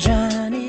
Johnny.